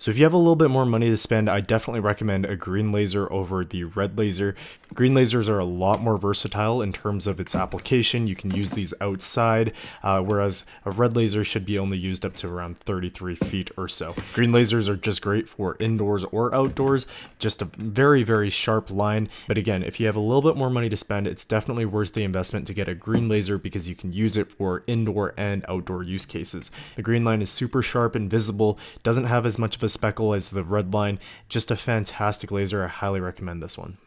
So if you have a little bit more money to spend, I definitely recommend a green laser over the red laser. Green lasers are a lot more versatile in terms of its application. You can use these outside, uh, whereas a red laser should be only used up to around 33 feet or so. Green lasers are just great for indoors or outdoors, just a very, very sharp line. But again, if you have a little bit more money to spend, it's definitely worth the investment to get a green laser because you can use it for indoor and outdoor use cases. The green line is super sharp and visible, doesn't have as much of a speckle as the red line. Just a fantastic laser. I highly recommend this one.